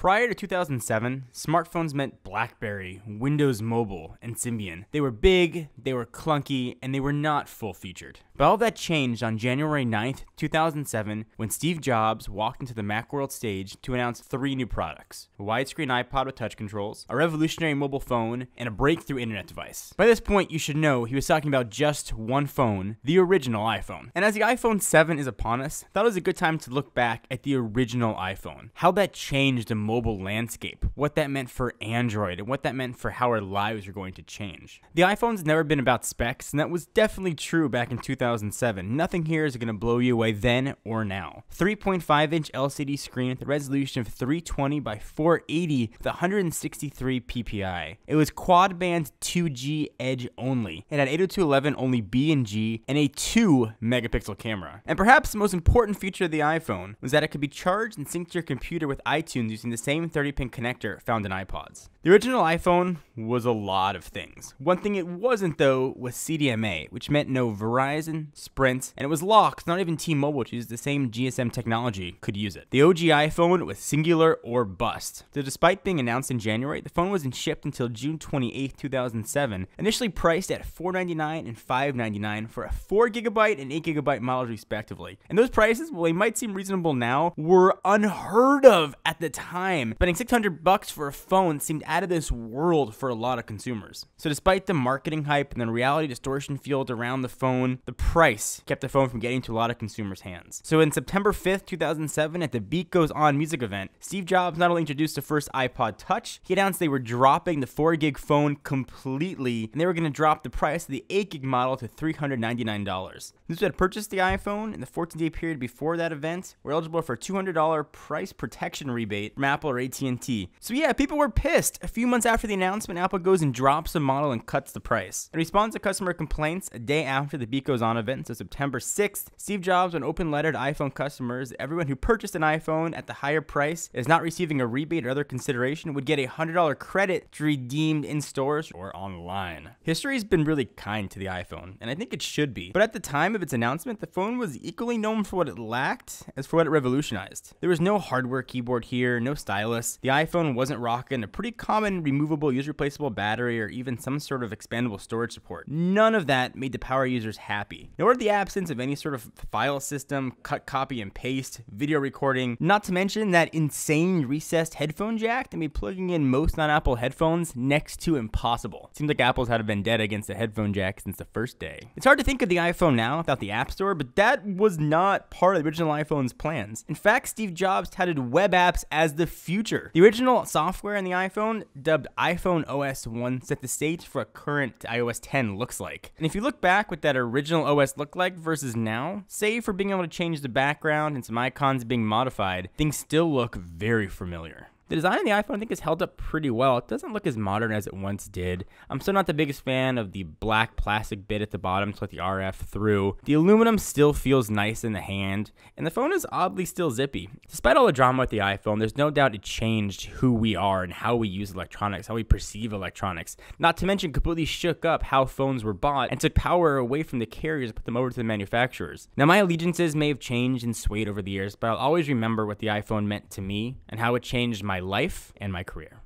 Prior to 2007, smartphones meant Blackberry, Windows Mobile, and Symbian. They were big, they were clunky, and they were not full featured. But all that changed on January 9th, 2007, when Steve Jobs walked into the Macworld stage to announce three new products a widescreen iPod with touch controls, a revolutionary mobile phone, and a breakthrough internet device. By this point, you should know he was talking about just one phone, the original iPhone. And as the iPhone 7 is upon us, that was a good time to look back at the original iPhone. How that changed the mobile landscape, what that meant for Android, and what that meant for how our lives are going to change. The iPhone's never been about specs, and that was definitely true back in 2007. Nothing here is going to blow you away then or now. 3.5 inch LCD screen with a resolution of 320 by 480 with 163 ppi. It was quad band 2G edge only. It had 802.11 only B and G and a 2 megapixel camera. And perhaps the most important feature of the iPhone was that it could be charged and synced to your computer with iTunes using the same 30 pin connector found in iPods. The original iPhone was a lot of things. One thing it wasn't though was CDMA, which meant no Verizon, Sprint, and it was locked. Not even T-Mobile, which uses the same GSM technology, could use it. The OG iPhone was singular or bust. So despite being announced in January, the phone wasn't shipped until June 28, 2007, initially priced at 499 and 599 for a 4GB and 8GB models respectively. And those prices, while they might seem reasonable now, were unheard of at the time. Spending 600 bucks for a phone seemed out of this world for a lot of consumers. So despite the marketing hype and the reality distortion field around the phone, the price kept the phone from getting to a lot of consumers' hands. So in September 5th, 2007, at the Beat Goes On music event, Steve Jobs not only introduced the first iPod Touch, he announced they were dropping the 4 gig phone completely, and they were going to drop the price of the 8 gig model to $399. Those who had purchased the iPhone in the 14 day period before that event were eligible for a $200 price protection rebate from Apple or AT&T. So yeah, people were pissed. A few months after the announcement, Apple goes and drops the model and cuts the price. In response to customer complaints, a day after the Beat Goes On event, so September 6th, Steve Jobs an open letter to iPhone customers everyone who purchased an iPhone at the higher price is not receiving a rebate or other consideration would get a $100 credit to redeemed in stores or online. History has been really kind to the iPhone, and I think it should be. But at the time of its announcement, the phone was equally known for what it lacked as for what it revolutionized. There was no hardware keyboard here, no stylus. The iPhone wasn't rocking a pretty common removable user replaceable battery or even some sort of expandable storage support. None of that made the power users happy, nor the absence of any sort of file system, cut, copy, and paste, video recording, not to mention that insane recessed headphone jack that made plugging in most non Apple headphones next to impossible. Seems like Apple's had a vendetta against the headphone jack since the first day. It's hard to think of the iPhone now without the App Store, but that was not part of the original iPhone's plans. In fact, Steve Jobs touted web apps as the future. The original software in the iPhone, dubbed iPhone OS 1, set the stage for what current iOS 10 looks like. And if you look back what that original OS looked like versus now, save for being able to change the background and some icons being modified, things still look very familiar. The design of the iPhone, I think, has held up pretty well. It doesn't look as modern as it once did. I'm still not the biggest fan of the black plastic bit at the bottom to let the RF through. The aluminum still feels nice in the hand, and the phone is oddly still zippy. Despite all the drama with the iPhone, there's no doubt it changed who we are and how we use electronics, how we perceive electronics. Not to mention, completely shook up how phones were bought and took power away from the carriers and put them over to the manufacturers. Now, my allegiances may have changed and swayed over the years, but I'll always remember what the iPhone meant to me and how it changed my life and my career.